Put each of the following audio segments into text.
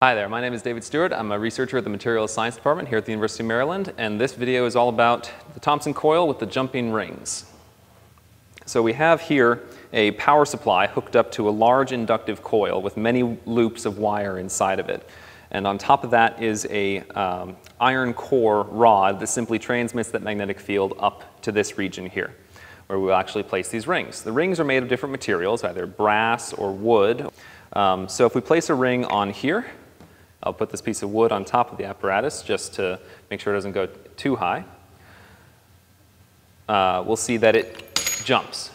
Hi there, my name is David Stewart. I'm a researcher at the Materials Science Department here at the University of Maryland, and this video is all about the Thomson coil with the jumping rings. So we have here a power supply hooked up to a large inductive coil with many loops of wire inside of it. And on top of that is a um, iron core rod that simply transmits that magnetic field up to this region here, where we'll actually place these rings. The rings are made of different materials, either brass or wood. Um, so if we place a ring on here, I'll put this piece of wood on top of the apparatus just to make sure it doesn't go too high. Uh, we'll see that it jumps.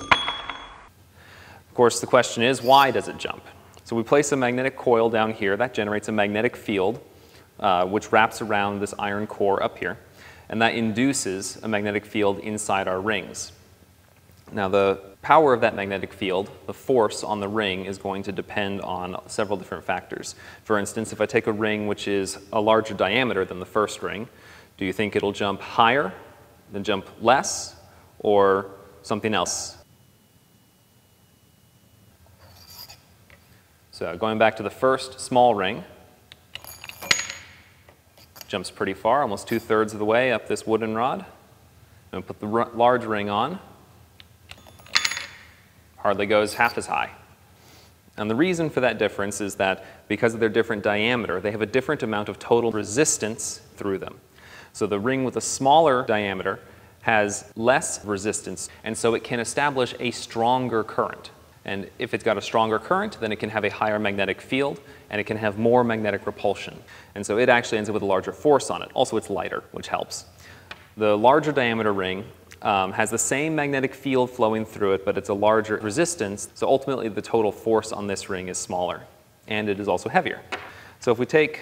Of course, the question is, why does it jump? So we place a magnetic coil down here. That generates a magnetic field, uh, which wraps around this iron core up here. And that induces a magnetic field inside our rings. Now, the power of that magnetic field, the force on the ring, is going to depend on several different factors. For instance, if I take a ring which is a larger diameter than the first ring, do you think it'll jump higher, then jump less, or something else? So going back to the first small ring, jumps pretty far, almost two-thirds of the way up this wooden rod. And put the large ring on, hardly goes half as high. And the reason for that difference is that because of their different diameter, they have a different amount of total resistance through them. So the ring with a smaller diameter has less resistance, and so it can establish a stronger current. And if it's got a stronger current, then it can have a higher magnetic field, and it can have more magnetic repulsion. And so it actually ends up with a larger force on it. Also, it's lighter, which helps. The larger diameter ring um, has the same magnetic field flowing through it, but it's a larger resistance. So ultimately, the total force on this ring is smaller, and it is also heavier. So if we take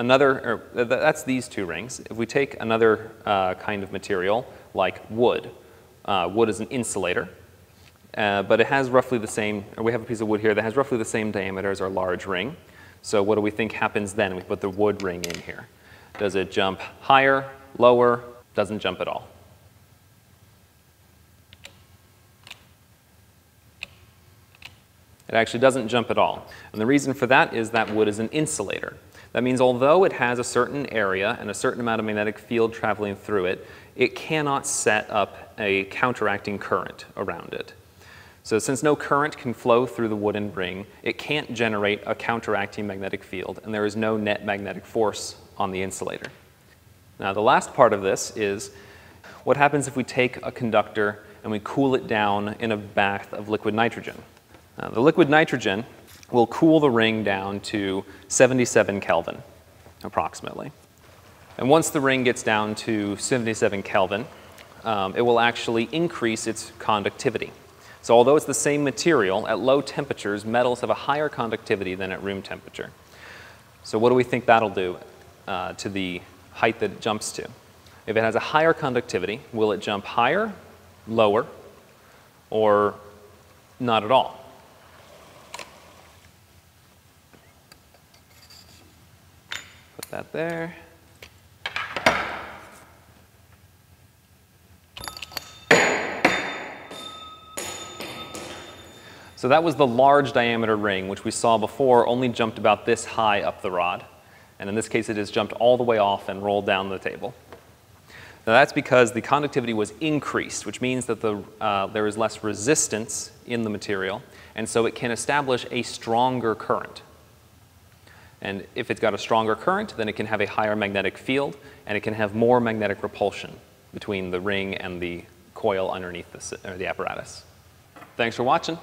another, or that's these two rings. If we take another uh, kind of material, like wood, uh, wood is an insulator, uh, but it has roughly the same, we have a piece of wood here that has roughly the same diameter as our large ring. So what do we think happens then? We put the wood ring in here. Does it jump higher, lower, doesn't jump at all? It actually doesn't jump at all. And the reason for that is that wood is an insulator. That means although it has a certain area and a certain amount of magnetic field traveling through it, it cannot set up a counteracting current around it. So since no current can flow through the wooden ring, it can't generate a counteracting magnetic field, and there is no net magnetic force on the insulator. Now the last part of this is what happens if we take a conductor and we cool it down in a bath of liquid nitrogen? Uh, the liquid nitrogen will cool the ring down to 77 Kelvin, approximately. And once the ring gets down to 77 Kelvin, um, it will actually increase its conductivity. So although it's the same material, at low temperatures, metals have a higher conductivity than at room temperature. So what do we think that'll do uh, to the height that it jumps to? If it has a higher conductivity, will it jump higher, lower, or not at all? That there. So that was the large diameter ring, which we saw before only jumped about this high up the rod. And in this case, it has jumped all the way off and rolled down the table. Now that's because the conductivity was increased, which means that the, uh, there is less resistance in the material, and so it can establish a stronger current. And if it's got a stronger current, then it can have a higher magnetic field, and it can have more magnetic repulsion between the ring and the coil underneath the, the apparatus. Thanks for watching.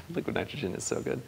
Liquid nitrogen is so good.